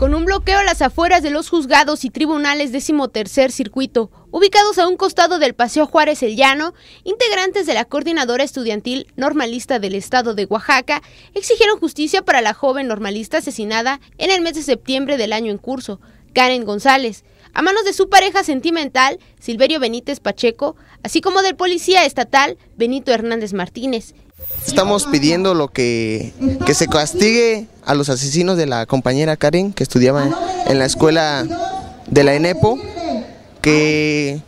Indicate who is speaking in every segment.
Speaker 1: con un bloqueo a las afueras de los juzgados y tribunales decimotercer circuito, ubicados a un costado del Paseo Juárez El Llano, integrantes de la Coordinadora Estudiantil Normalista del Estado de Oaxaca exigieron justicia para la joven normalista asesinada en el mes de septiembre del año en curso, Karen González, a manos de su pareja sentimental, Silverio Benítez Pacheco, así como del policía estatal Benito Hernández Martínez.
Speaker 2: Estamos pidiendo lo que, que se castigue a los asesinos de la compañera Karen que estudiaba en la escuela de la ENEPO, que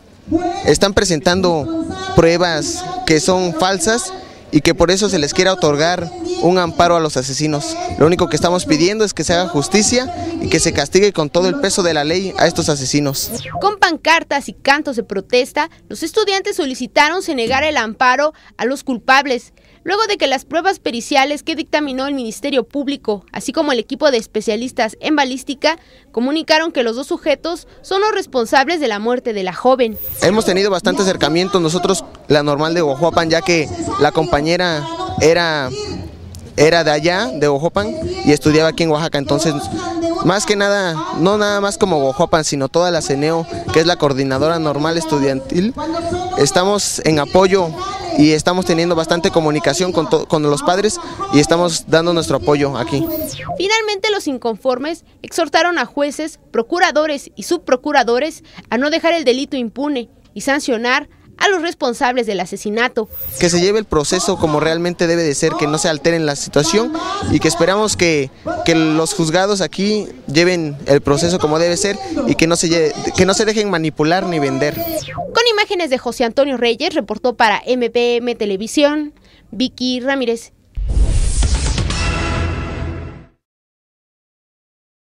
Speaker 2: están presentando pruebas que son falsas y que por eso se les quiera otorgar un amparo a los asesinos. Lo único que estamos pidiendo es que se haga justicia y que se castigue con todo el peso de la ley a estos asesinos.
Speaker 1: Con pancartas y cantos de protesta, los estudiantes solicitaron se negara el amparo a los culpables luego de que las pruebas periciales que dictaminó el Ministerio Público, así como el equipo de especialistas en balística, comunicaron que los dos sujetos son los responsables de la muerte de la joven.
Speaker 2: Hemos tenido bastante acercamiento nosotros, la normal de Ojoapan, ya que la compañera era era de allá, de Ojopan, y estudiaba aquí en Oaxaca, entonces más que nada, no nada más como Ojopan, sino toda la CENEO, que es la coordinadora normal estudiantil, estamos en apoyo y estamos teniendo bastante comunicación con, con los padres y estamos dando nuestro apoyo aquí.
Speaker 1: Finalmente los inconformes exhortaron a jueces, procuradores y subprocuradores a no dejar el delito impune y sancionar a los responsables del asesinato.
Speaker 2: Que se lleve el proceso como realmente debe de ser, que no se alteren la situación y que esperamos que, que los juzgados aquí lleven el proceso como debe ser y que no, se, que no se dejen manipular ni vender.
Speaker 1: Con imágenes de José Antonio Reyes, reportó para MPM Televisión, Vicky Ramírez.